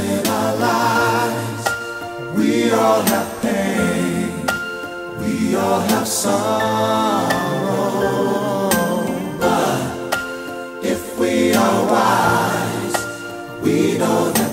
in our lives, we all have pain, we all have sorrow. But if we are wise, we know that.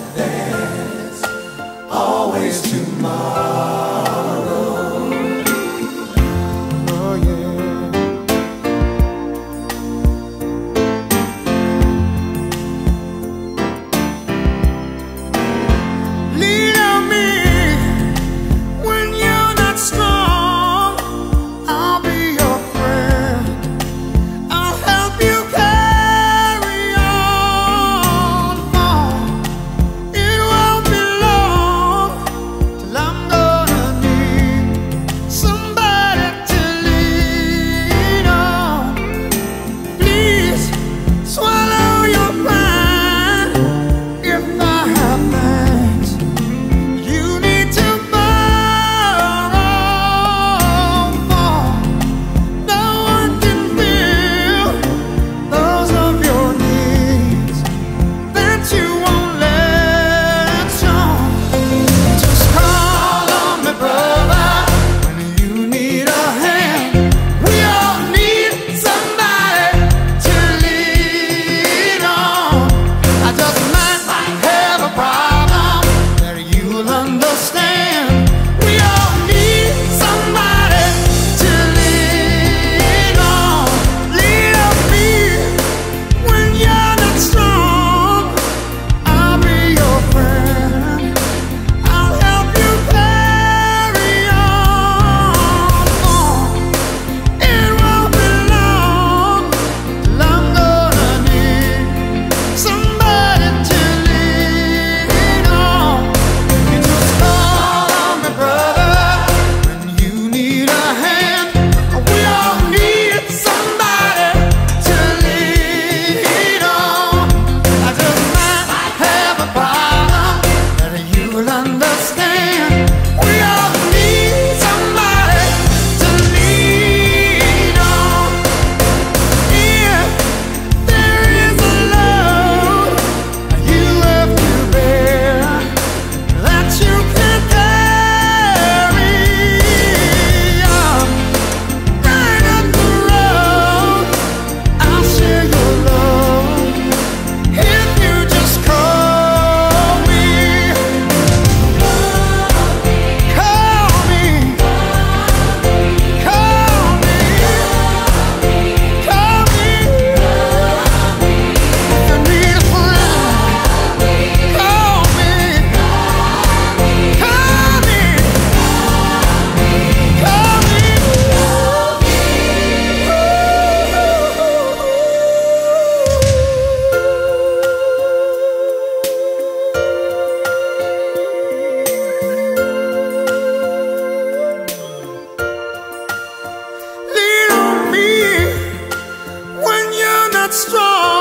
strong.